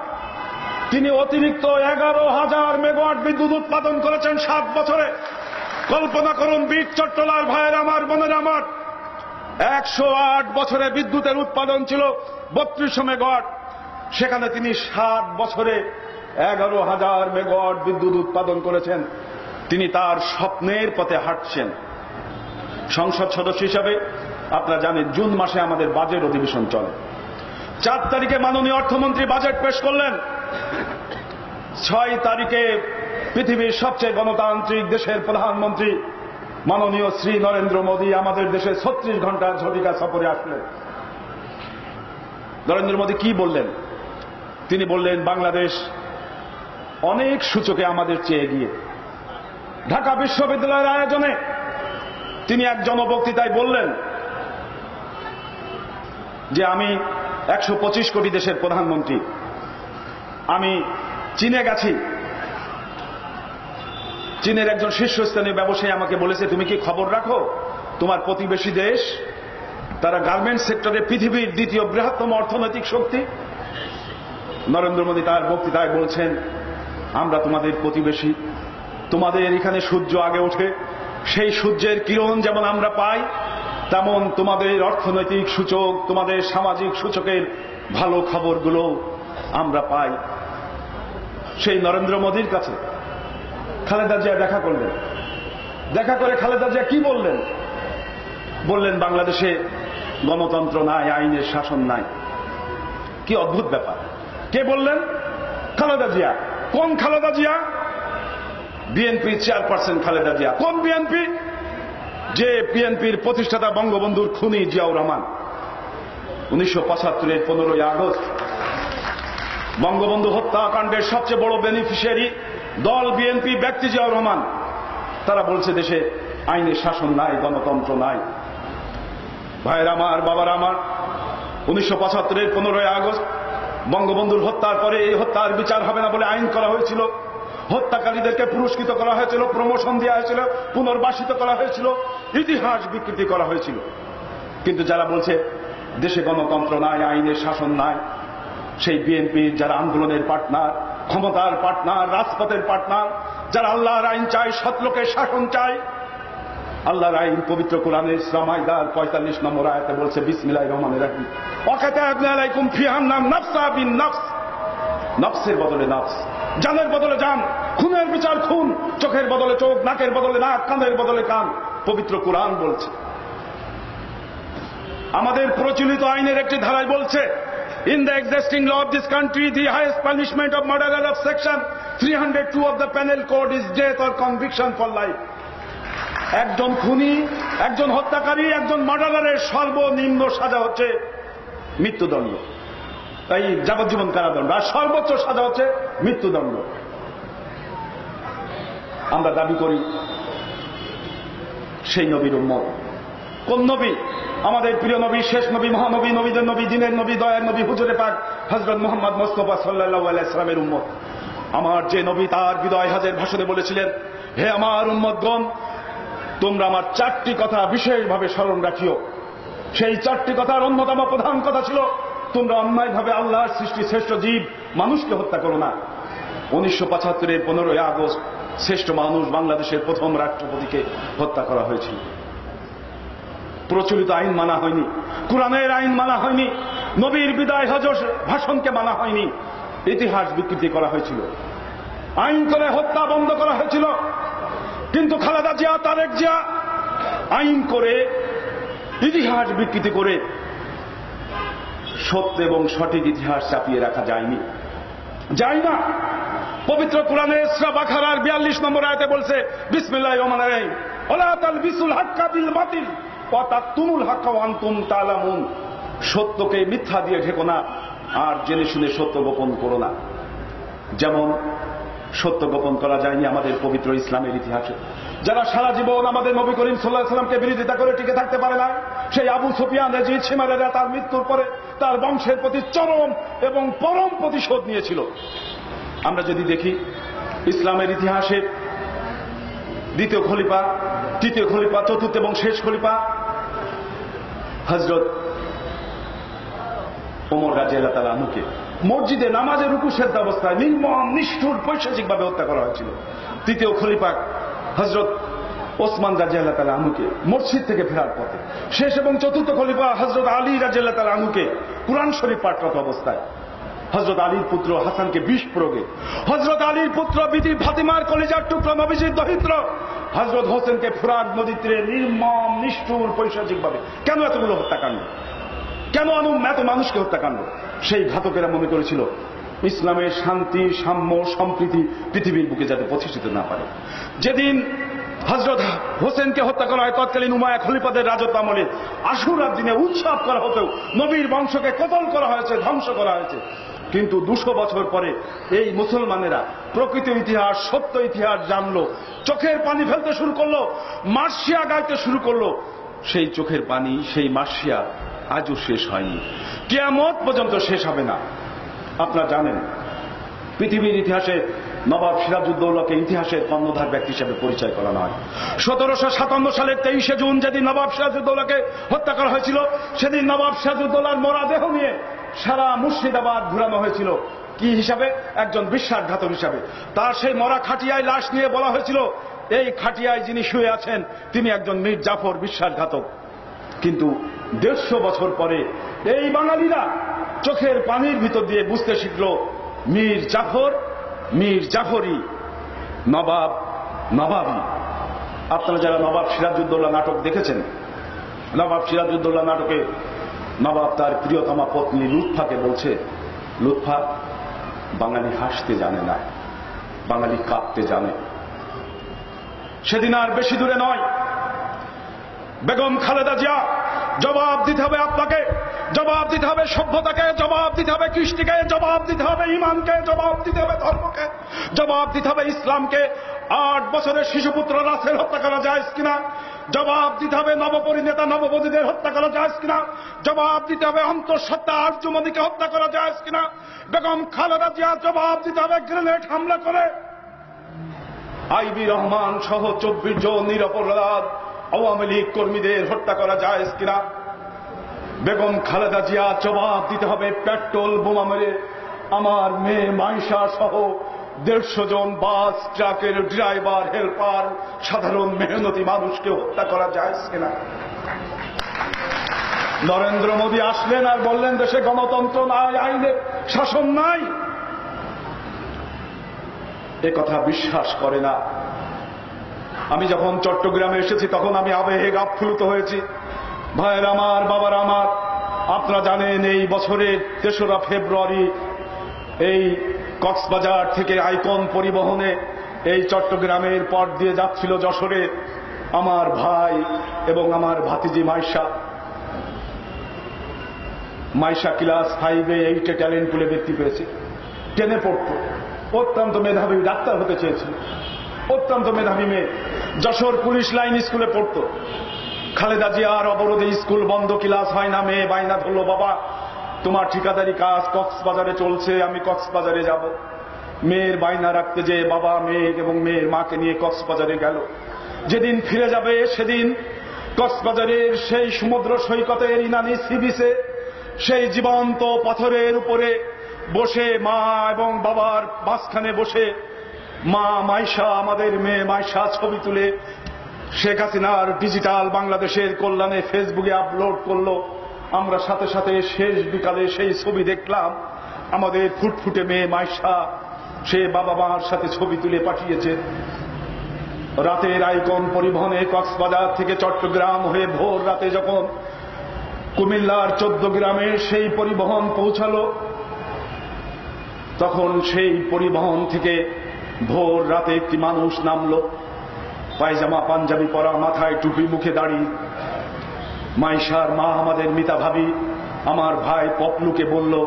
তিনি অতিরিক্ত এগারো হাজার মেগাওয়াট বিদ্যুৎ উৎপাদন করেছেন সাত বছরে। কল্পনা করুন বীর চট্টলার ভাইয়ের আমার বোনের আমার। একশো আট বছরে বিদ্যুতের উৎপাদন ছিল, বত্রিশশো মেগাওয়াট। সেখানে তিনি সাত বছরে এগারো হাজার মেগাওয়াট বিদ্যুৎ উৎপাদন করেছেন। তিনি তার স্বপ্নের পথে হাঁটছেন। সংসদ সদস্য হিসাবে আপনারা জানেন, জুন মাসে আমাদের বাজেট অধিবেশন চলে। চার তারিখে মাননীয় অর্থমন্ত্রী বাজেট পেশ করলেন। ছয় তারিখে পৃথিবীর সবচেয়ে গণতান্ত্রিক দেশের প্রধানমন্ত্রী মাননীয় শ্রী নরেন্দ্র মোদী আমাদের দেশে ছত্রিশ ঘণ্টা ঝটিকা সফরে আসলেন। নরেন্দ্র মোদী কি বললেন? তিনি বললেন, বাংলাদেশ অনেক সূচকে আমাদের চেয়ে এগিয়ে। ঢাকা বিশ্ববিদ্যালয়ের আয়োজনে তিনি এক জনবক্তৃতায় বললেন যে, আমি একশো পঁচিশ কোটি দেশের প্রধানমন্ত্রী। আমি চীনে গেছি। চীনের একজন শীর্ষস্থানীয় ব্যবসায়ী আমাকে বলেছে, তুমি কি খবর রাখো? তোমার প্রতিবেশী দেশ, তারা গার্মেন্টস সেক্টরে পৃথিবীর দ্বিতীয় বৃহত্তম অর্থনৈতিক শক্তি। নরেন্দ্র মোদী তার বক্তৃতায় বলছেন, আমরা তোমাদের প্রতিবেশী। তোমাদের এখানে সূর্য আগে ওঠে। সেই সূর্যের কিরণ যেমন আমরা পাই, তেমন তোমাদের অর্থনৈতিক সূচক, তোমাদের সামাজিক সূচকের ভালো খবরগুলো আমরা পাই। সেই নরেন্দ্র মোদীর কাছে খালেদা জিয়া দেখা করলেন। দেখা করে খালেদা জিয়া কি বললেন? বললেন, বাংলাদেশে গণতন্ত্র নাই, আইনের শাসন নাই। কি অদ্ভুত ব্যাপার। কে বললেন? খালেদা জিয়া। কোন Khaleda Zia? BNP chairperson Khaleda Zia. কোন বিএনপি? যে বিএনপির প্রতিষ্ঠাতা বঙ্গবন্ধুর খুনি জিয়াউর রহমান। উনিশশো পঁচাত্তরের পনেরোই আগস্ট। বঙ্গবন্ধু হত্যাকাণ্ডের সবচেয়ে বড় বেনিফিশিয়ারি দল, বিএনপি, ব্যক্তি জিয়াউর রহমান, তারা বলছে দেশে আইনের শাসন নাই, গণতন্ত্র নাই। ভাইয়ের আমার, বাবার আমার, উনিশশো পঁচাত্তরের পনেরোই আগস্ট, বঙ্গবন্ধুর হত্যার পরে এই হত্যার বিচার হবে না বলে আইন করা হয়েছিল। হত্যাকারীদেরকে পুরস্কৃত করা হয়েছিল প্রমোশন দেওয়া হয়েছিল, পুনর্বাসিত করা হয়েছিল, ইতিহাস বিকৃতি করা হয়েছিল। কিন্তু যারা বলছে দেশে গণতন্ত্র নাই, আইনের শাসন নাই, সেই বিএনপির যারা আন্দোলনের পার্টনার ক্ষমতার পার্টনার, রাজপথের পার্টনার, যারা আল্লাহর আইন চায় সৎলোকের শাসন চায়। আল্লাহর আইন পবিত্র কোরআনে ইসলাম পঁয়তাল্লিশ নম্বর আয়াতে বলছে বিসমিল্লাহ রহমানের রাহিম। অকাতে ফিহান নাম নফসা বিন নফস। নফসের বদলে নফস, জানের বদলে জান, খুনের বিচার খুন, চোখের বদলে চোখ, নাকের বদলে নাক কানের বদলে কান, পবিত্র কোরআন বলছে। আমাদের প্রচলিত আইনের একটি ধারায় বলছে existing law of this country the highest punishment of murder of section three hundred two of the panel code is death or conviction for life একজন খুনি, একজন হত্যাকারী, একজন মার্ডারারের সর্বনিম্ন সাজা হচ্ছে মৃত্যুদণ্ড। তাই যাবজ্জীবন কারাদণ্ড। আর সর্বোচ্চ সাজা হচ্ছে মৃত্যুদণ্ড। আমরা দাবি করি, সেই নবীর উম্মত। কোন নবী আমাদের প্রিয় নবী, শেষ নবী, মহানবী, নবীদের নবী, দিনের নবী, দয়ার নবী, হুজুরে পাক হজরত মোহাম্মদ মোস্তফা সাল্লাহ আলাইসলামের উম্মত। আমার যে নবী, তার বিদয় হাজের ভাষণে বলেছিলেন, হে আমার উম্মতগণ, তোমরা আমার চারটি কথা বিশেষভাবে স্মরণ রাখিও। সেই চারটি কথার অন্যতম প্রধান কথা ছিল, তোমরা অন্যায়ভাবে আল্লাহর সৃষ্টি শ্রেষ্ঠ জীব, মানুষকে হত্যা করো না। উনিশশো পঁচাত্তরের পনেরোই আগস্ট, শ্রেষ্ঠ মানুষ বাংলাদেশের প্রথম রাষ্ট্রপতিকে হত্যা করা হয়েছিল। প্রচলিত আইন মানা হয়নি। কোরআনের আইন মানা হয়নি। নবীর বিদায় হজর ভাষণকে মানা হয়নি। ইতিহাস বিকৃতি করা হয়েছিল। আইন করে হত্যা বন্ধ করা হয়েছিল। কিন্তু খালেদা জিয়া, তারেক জিয়া আইন করে, ইতিহাস বিকৃতি করে সত্য এবং সঠিক ইতিহাস চাপিয়ে রাখা যায়নি। যায় না। পবিত্র কোরআনে ইসরা বাখারার বিয়াল্লিশ নম্বর আয়তে বলছে বিসমিল্লাহ রহমান রহিম। ওলা তাল বিসুল হাক্কা বিল বাতিল। ও তুমুল হাক্কা আনতুম তালামুন। সত্যকে মিথ্যা দিয়ে ঢেকো না, আর জেনে শুনে সত্য গোপন করো না। যেমন, সত্য গোপন করা যায়নি আমাদের পবিত্র ইসলামের ইতিহাসে। যারা সারা জীবন আমাদের নবী করিম সাল্লাহ সাল্লামকে বিরোধিতা করে টিকে থাকতে পারে না সেই আবু সুফিয়ান রেজিদ সিমারেরা তার মৃত্যুর পরে তার বংশের প্রতি চরম এবং পরম প্রতিশোধ নিয়েছিল। আমরা যদি দেখি, ইসলামের ইতিহাসে দ্বিতীয় খলিফা, তৃতীয় খলিফা, চতুর্থ এবং শেষ খলিফা হজরত ওমর রাজি আল্লাহ তালা মুখে মসজিদে নামাজের রুকু সেদ্ধ অবস্থায় নির্মম, নিষ্ঠুর পৈশাচিকভাবে হত্যা করা হয়েছিল। তৃতীয় খলিফা হজরত ওসমান রাজি আল্লাহ তালা আনুকে মসজিদ থেকে ফেরার পথে। শেষ এবং চতুর্থ খলিফা হজরত আলী রাজি আল্লাহ তালা আনুকে কোরআন শরীফ পাঠরত অবস্থায় হজরত আলীর পুত্র হাসানকে বিষ প্রয়োগে। হজরত আলীর পুত্র বিধি ফাতিমার কলিজার টুকরো নবীজির দরিদ্র। হজরত হোসেনকে ফুরাদ নদীতে নির্মম, নিষ্ঠুর, পৈশাচিকভাবে। কেন এতগুলো হত্যাকাণ্ড? কেন এত মানুষকে হত্যাকাণ্ড? সেই ঘাতকেরা মনে করেছিল ইসলামের শান্তি, সাম্য, সম্প্রীতি পৃথিবীর বুকে যাতে প্রতিষ্ঠিত না পারে। যেদিন হজরত হোসেনকে হত্যা করা হয়, তৎকালীন উমায়া খলিফাদের রাজত্ব আমলে আশুরার দিনে উৎসব করা হতেও নবীর বংশকে কতল করা হয়েছে, ধ্বংস করা হয়েছে। কিন্তু দুশো বছর পরে এই মুসলমানেরা প্রকৃত ইতিহাস, সত্য ইতিহাস জানলো, চোখের পানি ফেলতে শুরু করল, মার্শিয়া গাইতে শুরু করল। সেই চোখের পানি, সেই মার্শিয়া আজও শেষ হয়নি। কেয়ামত পর্যন্ত শেষ হবে না। আপনারা জানেন, পৃথিবীর ইতিহাসে নবাব সিরাজউদ্দৌলাকে ইতিহাসের কর্ণধার ব্যক্তি হিসেবে পরিচয় করানো হয়। সতেরোশো সাতান্ন সালের তেইশে জুন যেদিন নবাব সিরাজউদ্দৌলাকে হত্যা করা হয়েছিল, সেদিন নবাব সিরাজউদ্দৌলার মরা দেহ নিয়ে সারা মুর্শিদাবাদ ঘুরানো হয়েছিল। কি হিসাবে? একজন বিশ্বাসঘাতক হিসাবে। তার সেই মরা খাটিয়ায় লাশ নিয়ে বলা হয়েছিল, এই খাটিয়ায় যিনি শুয়ে আছেন, তিনি একজন মীর জাফর বিশ্বাসঘাতক। কিন্তু দেড়শো বছর পরে এই বাঙালিরা চোখের পানির ভিতর দিয়ে বুঝতে শিখল, মীর জাফর মীর জাফরি, নবাব, নবাবি। আপনারা যারা নবাব সিরাজউদ্দৌলা নাটক দেখেছেন, নবাব সিরাজউদ্দৌলা নাটকে নবাব তার প্রিয়তমা পত্নী লুৎফাকে বলছে, লুৎফা, বাঙালি হাসতে জানে না, বাঙালি কাঁদতে জানে। সেদিন আর বেশি দূরে নয়। বেগম খালেদা জিয়া জবাব দিতে হবে আপনাকে। জবাব দিতে হবে সভ্যতাকে, জবাব দিতে হবে কৃষ্টিকে, জবাব দিতে হবে ইমানকে, জবাব দিতে হবে ধর্মকে, জবাব দিতে হবে ইসলামকে। আট বছরের শিশুপুত্র রাসেল হত্যা করা যায় কিনা? জবাব দিতে হবে নবপরিণেতা নববধূদের হত্যা করা যায় কিনা? জবাব দিতে হবে অন্তঃসত্ত্বা আর্যমণিকে হত্যা করা যায় কিনা? বেগম খালেদা জিয়া, জবাব দিতে হবে গ্রেনেড হামলা করে। আইবি রহমান সহ চব্বিশ জন নিরপরাধ আওয়ামী লীগ কর্মীদের হত্যা করা যায় কিনা? বেগম খালেদা জিয়া জবাব দিতে হবে পেট্রোল বোমা মেরে। আমার মেয়ে মাইশা সহ দেড়শো জন বাস, ট্রাকের ড্রাইভার, হেল্পার, সাধারণ মেহনতি মানুষকে হত্যা করা যায় কিনা? নরেন্দ্র মোদী আসলেন আর বললেন, দেশে গণতন্ত্র নাই, আইনে শাসন নাই। এ কথা বিশ্বাস করে না। আমি যখন চট্টগ্রামে এসেছি, তখন আমি আবেগে গাফলুত হয়েছি। ভাইয়ের আমার, বাবার আমার, আপনারা জানেন এই বছরের তেসরা ফেব্রুয়ারি এই কক্সবাজার থেকে আইকন পরিবহনে এই চট্টগ্রামের পর দিয়ে যাচ্ছিল যশোরে আমার ভাই এবং আমার ভাতিজি মাইশা। মাইশা ক্লাস ফাইভে এইটে ট্যালেন্ট পুলে বৃত্তি পেয়েছে। টেনে পড়ত। অত্যন্ত মেধাবী ডাক্তার হতে চেয়েছিল। অত্যন্ত মেধাবী মেয়ে। যশোর পুলিশ লাইন স্কুলে পড়তো। খালেদা জিয়ার অবরোধে স্কুল বন্ধ, ক্লাস হয় না, মেয়ে বাইনা ধরলো, বাবা, তোমার ঠিকাদারি কাজ কক্সবাজারে চলছে, আমি কক্সবাজারে যাব। মেয়ের বাইনা রাখতে যে বাবা, মেয়ে এবং মেয়ের মাকে নিয়ে কক্সবাজারে গেল। যেদিন ফিরে যাবে সেদিন কক্সবাজারের সেই সমুদ্র সৈকতের ইনানি সিবিসে সেই জীবন্ত পাথরের উপরে বসে মা এবং বাবার মাঝখানে বসে মা মাইশা, আমাদের মেয়ে মাইশা ছবি তুলে শেখ হাসিনার ডিজিটাল বাংলাদেশের কল্যাণে ফেসবুকে আপলোড করল। আমরা সাথে সাথে শেষ বিকালে সেই ছবি দেখলাম। আমাদের ফুটফুটে মেয়ে মাইশা, সে বাবা মার সাথে ছবি তুলে পাঠিয়েছে। রাতের আইকন পরিবহনে কক্সবাজার থেকে চট্টগ্রাম হয়ে ভোর রাতে যখন কুমিল্লার চোদ্দ গ্রামে সেই পরিবহন পৌঁছালো, তখন সেই পরিবহন থেকে ভোর রাতে একটি মানুষ নামলো। পায়জামা, পাঞ্জাবি পরা, মাথায় টুপি, মুখে দাড়ি। মাইশার মা আমাদের মিতা ভাবি, আমার ভাই পপলুকে বলল,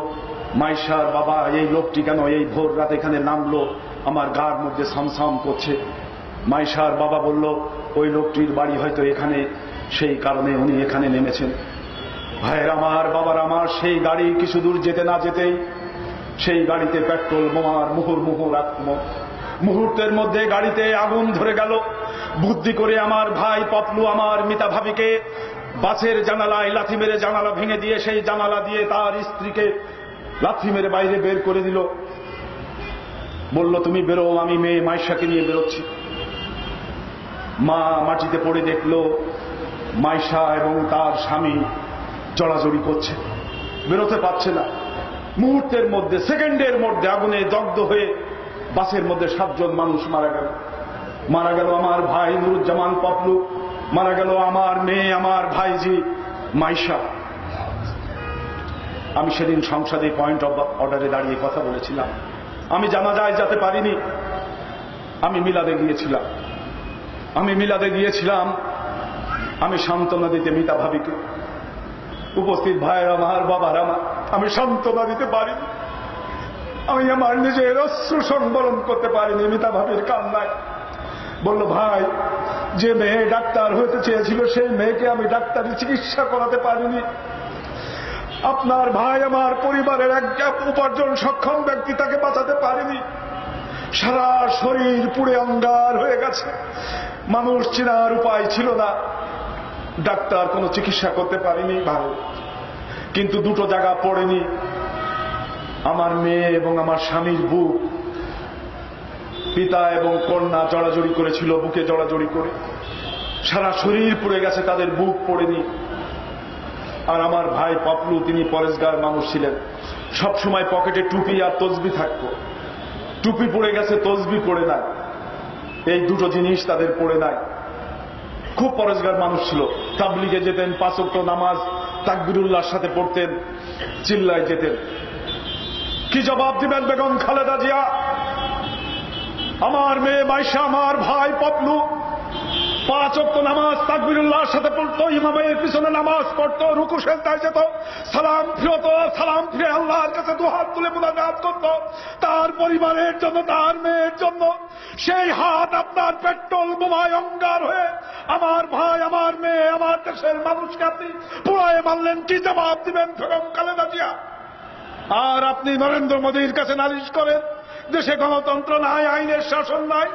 মাইশার বাবা, এই লোকটি কেন এই ভোর রাত এখানে নামলো? আমার গার মধ্যে সমসম করছে। মাইশার বাবা বলল, ওই লোকটির বাড়ি হয়তো এখানে, সেই কারণে উনি এখানে নেমেছেন। ভাইয়ের আমার, বাবার আমার, সেই গাড়ি কিছু দূর যেতে না যেতেই, সেই গাড়িতে পেট্রোল বোমার মুহুর মুহুর আক্রমণ মুহূর্তের মধ্যে গাড়িতে আগুন ধরে গেল। বুদ্ধি করে আমার ভাই পপলু, আমার মিতা ভাবিকে বাসের জানালায় লাথি মেরে জানালা ভেঙে দিয়ে সেই জানালা দিয়ে তার স্ত্রীকে লাথি মেরে বাইরে বের করে দিল। বলল, তুমি বেরো, আমি মেয়ে মাইশাকে নিয়ে বেরোচ্ছি। মা মাটিতে পড়ে দেখল, মাইশা এবং তার স্বামী জড়াজড়ি করছে। বেরোতে পারছে না। মুহূর্তের মধ্যে, সেকেন্ডের মধ্যে আগুনে দগ্ধ হয়ে বাসের মধ্যে সাতজন মানুষ মারা গেল। মারা গেল আমার ভাই নুরুজ্জামান পপলু, মারা গেল আমার মেয়ে, আমার ভাইজি মাইশা। আমি সেদিন সংসদে পয়েন্ট অফ অর্ডারে দাঁড়িয়ে কথা বলেছিলাম। আমি জানা যায় যেতে পারিনি। আমি মিলাদে গিয়েছিলাম। আমি মিলাদে গিয়েছিলাম। আমি সান্ত্বনা দিতে মিতা ভাবিকে। উপস্থিত ভাইয়ের, আমার বাবার আমার আমি সান্ত্বনা দিতে পারিনি। আমি আমার নিজের অশ্রু সংবরণ করতে পারিনি, মিতা ভাবির কান্নায়। বলল, ভাই, যে মেয়ে ডাক্তার হতে চেয়েছিল, সেই মেয়েকে আমি ডাক্তারি চিকিৎসা করাতে পারিনি। আপনার ভাই আমার পরিবারের এক উপার্জন সক্ষম ব্যক্তি, তাকে বাঁচাতে পারেনি। সারা শরীর পুড়ে অঙ্গার হয়ে গেছে। মানুষ চেনার উপায় ছিল না। ডাক্তার কোনো চিকিৎসা করতে পারেনি ভালো কিন্তু দুটো জায়গা পড়েনি। আমার মেয়ে এবং আমার স্বামীর বুক পিতা এবং কন্যা জড়াজড়ি করেছিল, বুকে জড়াজড়ি করে। সারা শরীর পড়ে গেছে, তাদের বুক পড়েনি। আর আমার ভাই পাপলু, তিনি পরেশগার মানুষ ছিলেন। সব সময় পকেটে টুপি আর তসবি থাকত। টুপি পড়ে গেছে, তসবি পড়ে নাই। এই দুটো জিনিস তাদের পড়ে নাই। খুব পরেশগার মানুষ ছিল। তাবলিগে যেতেন পাঁচক্ত নামাজ, তাকবিরুল্লাহর সাথে পড়তেন, চিল্লায় যেতেন। কি জবাব দিবেন বেগম খালেদা জিয়া? আমার মেয়ে মাইশা, আমার ভাই পপলু পাঁচ অক্ট নামাজ তাকবিরুল্লাহর সাথে পড়তো, ইমামের পিছনে নামাজ পড়তো, রুকু সেজদায় যেত, সালাম ফিরত সালাম ফিরে আল্লাহর কাছে দুহাত তুলে মুনাজাত করত, তার পরিবারের জন্য, তার মেয়ের জন্য। সেই হাত আপনার পেট্রোল বোমায় অঙ্গার হয়ে আমার ভাই, আমার মেয়ে, আমার দেশের মানুষকে আপনি পুরায় মানলেন কি জবাব দিবেন বেগম কালেদা জিয়া? আর আপনি নরেন্দ্র মোদীর কাছে নালিশ করেন, দেশে গণতন্ত্র নাই, আইনের শাসন নাই।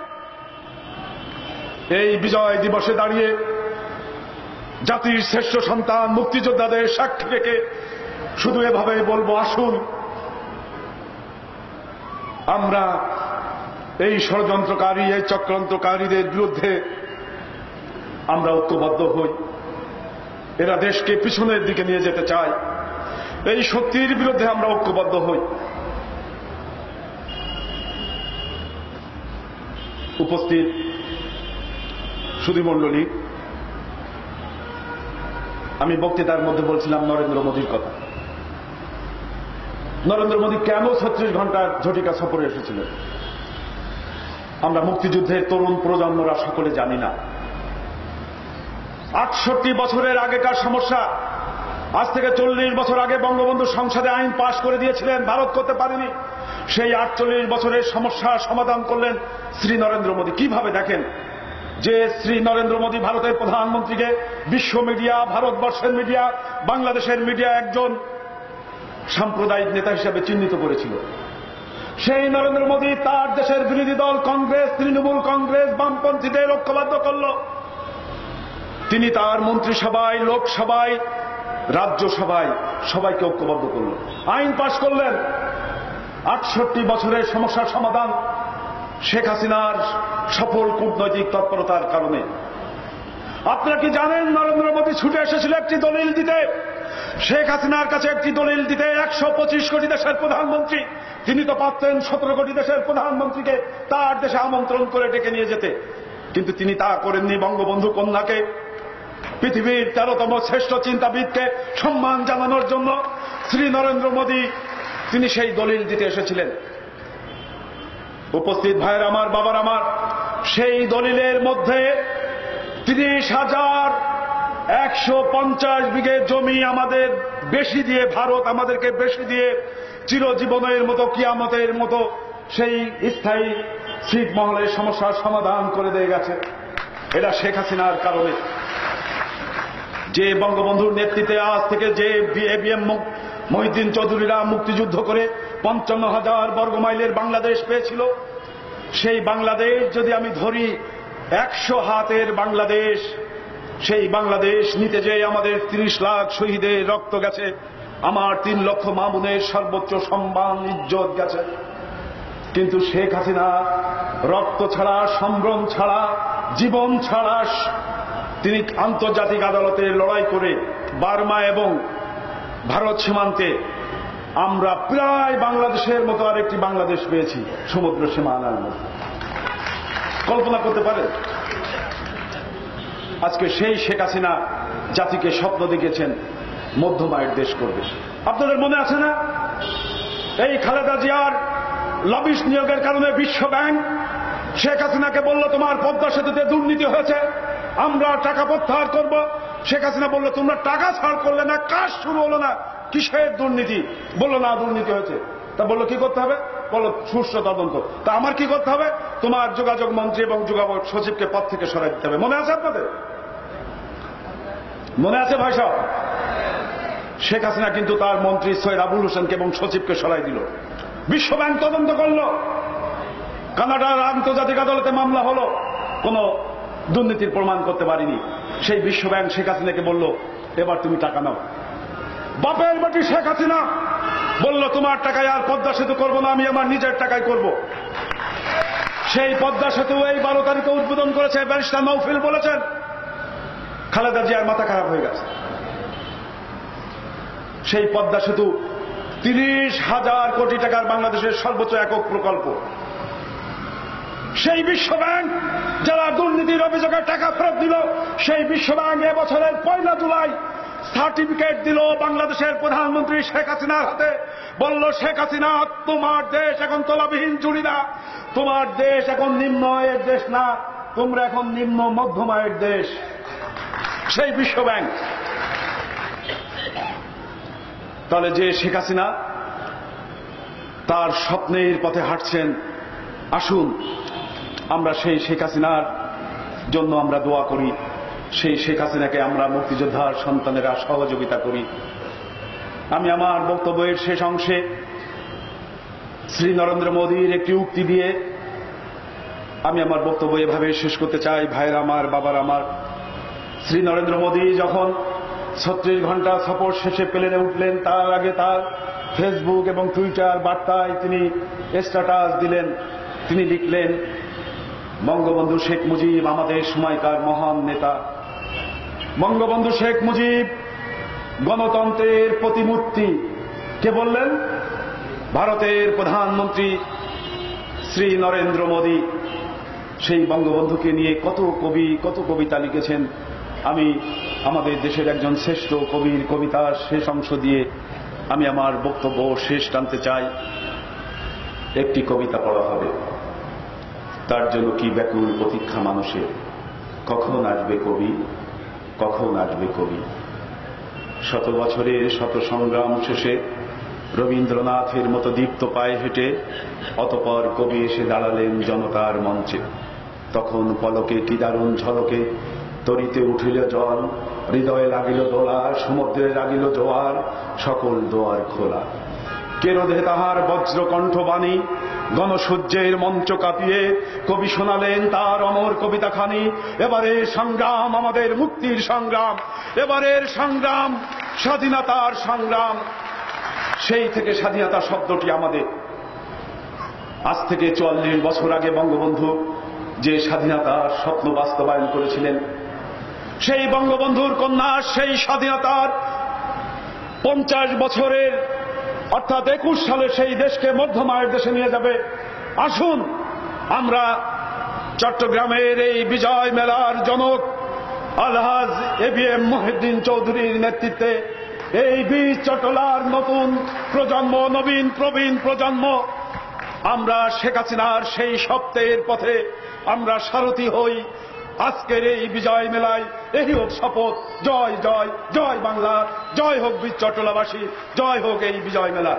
এই বিজয় দিবসে দাঁড়িয়ে জাতির শ্রেষ্ঠ সন্তান, মুক্তিযোদ্ধাদের সাক্ষী রেখে শুধু এভাবে বলব, আসুন। আমরা এই ষড়যন্ত্রকারী, এই চক্রান্তকারীদের বিরুদ্ধে আমরা ঐক্যবদ্ধ হই। এরা দেশকে পিছনের দিকে নিয়ে যেতে চায়। এই শক্তির বিরুদ্ধে আমরা ঐক্যবদ্ধ হই। উপস্থিত সুধীমণ্ডলী, আমি বক্তৃতার মধ্যে বলছিলাম নরেন্দ্র মোদীর কথা। নরেন্দ্র মোদী কেন ছত্রিশ ঘণ্টার ঝটিকা সফরে এসেছিলেন? আমরা মুক্তিযুদ্ধের তরুণ প্রজন্মরা সকলে জানি না। আটষট্টি বছরের আগেকার সমস্যা আজ থেকে চল্লিশ বছর আগে বঙ্গবন্ধু সংসদে আইন পাশ করে দিয়েছিলেন, ভারত করতে পারেনি। সেই আটচল্লিশ বছরের সমস্যার সমাধান করলেন শ্রী নরেন্দ্র মোদী। কীভাবে দেখেন যে শ্রী নরেন্দ্র মোদী ভারতের প্রধানমন্ত্রীকে বিশ্ব মিডিয়া, ভারতবর্ষের মিডিয়া, বাংলাদেশের মিডিয়া একজন সাম্প্রদায়িক নেতা হিসেবে চিহ্নিত করেছিল। সেই নরেন্দ্র মোদী তার দেশের বিরোধী দল কংগ্রেস, তৃণমূল কংগ্রেস, বামপন্থীদের ঐক্যবদ্ধ করল। তিনি তার মন্ত্রিসভায়, লোকসভায় রাজ্যসভায় সবাইকে ঐক্যবদ্ধ করল আইন পাশ করলেন। আটষট্টি বছরের সমস্যার সমাধান শেখ হাসিনার সফল কূটনৈতিক তৎপরতার কারণে। আপনারা কি জানেন, নরেন্দ্র মোদী ছুটে এসেছিল একটি দলিল দিতে? শেখ হাসিনার কাছে একটি দলিল দিতে একশো পঁচিশ কোটি দেশের প্রধানমন্ত্রী। তিনি তো পারতেন সতেরো কোটি দেশের প্রধানমন্ত্রীকে তার দেশে আমন্ত্রণ করে ডেকে নিয়ে যেতে। কিন্তু তিনি তা করেননি বঙ্গবন্ধু কন্যাকে। পৃথিবীর তেরোতম শ্রেষ্ঠ চিন্তাবিদকে সম্মান জানানোর জন্য শ্রী নরেন্দ্র মোদী, তিনি সেই দলিল দিতে এসেছিলেন। উপস্থিত ভাইয়ের আমার, বাবার আমার, সেই দলিলের মধ্যে তিরিশ হাজার একশো পঞ্চাশ বিঘে জমি আমাদের বেশি দিয়ে, ভারত আমাদেরকে বেশি দিয়ে চিরজীবনের মতো, কিয়ামতের মতো সেই স্থায়ী ছিটমহলের সমস্যার সমাধান করে দিয়ে গেছে। এটা শেখ হাসিনার কারণে। যে বঙ্গবন্ধুর নেতৃত্বে আজ থেকে যে এবিএম মহিদ্দিন চৌধুরীরা মুক্তিযুদ্ধ করে পঞ্চান্ন হাজার বর্গ মাইলের বাংলাদেশ পেয়েছিল, সেই বাংলাদেশ যদি আমি ধরি একশো হাতের বাংলাদেশ, সেই বাংলাদেশ নিতে যেয়ে আমাদের তিরিশ লাখ শহীদের রক্ত গেছে, আমার তিন লক্ষ মামুনের সর্বোচ্চ সম্মান, ইজ্জত গেছে। কিন্তু শেখ হাসিনা রক্ত ছাড়া, সম্ভ্রম ছাড়া, জীবন ছাড়া তিনি আন্তর্জাতিক আদালতে লড়াই করে বার্মা এবং ভারত সীমান্তে আমরা প্রায় বাংলাদেশের মতো আরেকটি বাংলাদেশ পেয়েছি, সমুদ্র সীমানার মধ্যে কল্পনা করতে পারে আজকে সেই শেখ হাসিনা জাতিকে স্বপ্ন দেখিয়েছেন মধ্যমায়ের দেশ করবে। আপনাদের মনে আছে না? এই খালেদা জিয়ার লবিস নিয়োগের কারণে বিশ্ব ব্যাংক শেখ হাসিনাকে বলল, তোমার পদ্মা সেতুতে দুর্নীতি হয়েছে। আমরা টাকা প্রত্যাহার করব। শেখ হাসিনা বলল, তোমরা টাকা ছাড় করলে না, কাজ শুরু হলো না। কিসের দুর্নীতি? বলল, না, দুর্নীতি হয়েছে। তা বলল, কি করতে হবে? বলো সুষ্ঠু তদন্ত। তা আমার কি করতে হবে? তোমার যোগাযোগ মন্ত্রী এবং যোগাযোগ সচিবকে পদ থেকে সরাই দিতে হবে। মনে আছে আপনাদের? মনে আছে ভাই সাহেব? শেখ হাসিনা কিন্তু তার মন্ত্রী সৈয়দ আবুল হোসেনকে এবং সচিবকে সরাই দিল। বিশ্ব ব্যাংক তদন্ত করল। কানাডার আন্তর্জাতিক আদালতে মামলা হলো। কোন দুর্নীতির প্রমাণ করতে পারিনি। সেই বিশ্ব ব্যাংক শেখ হাসিনাকে বলল, এবার তুমি টাকা নাও। বাপের বাটি শেখ হাসিনা! বলল, তোমার টাকায় আর পদ্মা সেতু করব না, আমি আমার নিজের টাকায় করব। সেই পদ্মা সেতু এই বারো তারিখে উদ্বোধন করেছে ব্যারিস্টার নৌফিল বলেছেন। খালেদা জিয়ার মাথা খারাপ হয়ে গেছে। সেই পদ্মা সেতু তিরিশ হাজার কোটি টাকার বাংলাদেশের সর্বোচ্চ একক প্রকল্প। সেই বিশ্ব ব্যাংক যারা দুর্নীতির অভিযোগে টাকা ফেরত দিল, সেই বিশ্ব ব্যাংক এবছরের পয়লা জুলাই সার্টিফিকেট দিল বাংলাদেশের প্রধানমন্ত্রী শেখ হাসিনার হাতে। বলল, শেখ হাসিনা, তোমার দেশ এখন তলাবিহীন চুরি না তোমার দেশ এখন নিম্ন আয়ের দেশ না, তোমরা এখন নিম্ন মধ্যম আয়ের দেশ। সেই বিশ্ব ব্যাংক তাহলে যে শেখ হাসিনা তার স্বপ্নের পথে হাঁটছেন, আসুন আমরা সেই শেখ হাসিনার জন্য আমরা দোয়া করি। সেই শেখ হাসিনাকে আমরা মুক্তিযোদ্ধার সন্তানেরা সহযোগিতা করি। আমি আমার বক্তব্যের শেষ অংশে শ্রী নরেন্দ্র মোদীর একটি উক্তি দিয়ে আমি আমার বক্তব্য এভাবে শেষ করতে চাই। ভাইয়ের আমার, বাবার আমার, শ্রী নরেন্দ্র মোদী যখন ছত্রিশ ঘণ্টা সফর শেষে প্লেনে উঠলেন, তার আগে তার ফেসবুক এবং টুইটার বার্তায় তিনি স্ট্যাটাস দিলেন। তিনি লিখলেন বঙ্গবন্ধু শেখ মুজিব আমাদের সময়কার মহান নেতা। বঙ্গবন্ধু শেখ মুজিব গণতন্ত্রের প্রতিমূর্তি। কে বললেন? ভারতের প্রধানমন্ত্রী শ্রী নরেন্দ্র মোদী। সেই বঙ্গবন্ধুকে নিয়ে কত কবি, কত কবিতা লিখেছেন। আমি আমাদের দেশের একজন শ্রেষ্ঠ কবির কবিতার শেষ অংশ দিয়ে আমি আমার বক্তব্য শেষ টানতে চাই। একটি কবিতা পড়া হবে। তার জন্য কি ব্যাকুল প্রতীক্ষা মানুষের? কখন আসবে কবি? কখন আসবে কবি? শত বছরের শত সংগ্রাম শেষে রবীন্দ্রনাথের মতো দীপ্ত পায়ে হেঁটে অতপর কবি এসে দাঁড়ালেন জনতার মঞ্চে। তখন পলকে কি দারুণ ঝলকে তরিতে উঠিল জল, হৃদয়ে লাগিল দোলা, সমুদ্রে লাগিল জোয়ার, সকল দোয়ার খোলা। কেরোধে তাহার বজ্রকণ্ঠ বাণী গণসূর্যের মঞ্চ কাঁপিয়ে কবি শোনালেন তার অমর কবিতা খানি এবারে সংগ্রাম, আমাদের মুক্তির সংগ্রাম। এবারের সংগ্রাম, স্বাধীনতার সংগ্রাম। সেই থেকে স্বাধীনতা শব্দটি আমাদের। আজ থেকে চুয়াল্লিশ বছর আগে বঙ্গবন্ধু যে স্বাধীনতার স্বপ্ন বাস্তবায়ন করেছিলেন, সেই বঙ্গবন্ধুর কন্যা, সেই স্বাধীনতার পঞ্চাশ বছরের অর্থাৎ একুশ সালে সেই দেশকে মধ্যমায়ের দেশে নিয়ে যাবে। আসুন, আমরা চট্টগ্রামের এই বিজয় মেলার জনক আলহাজ এ বি এম মহিউদ্দিন চৌধুরীর নেতৃত্বে এই বীজ চটলার নতুন প্রজন্ম, নবীন প্রবীণ প্রজন্ম, আমরা শেখ হাসিনার সেই সপ্তাহের পথে আমরা সারথি হই। আজকের এই বিজয় মেলায় এই হোক শপথ। জয় জয় জয় বাংলা। জয় হোক চট্টলাবাসী। জয় হোক এই বিজয় মেলা।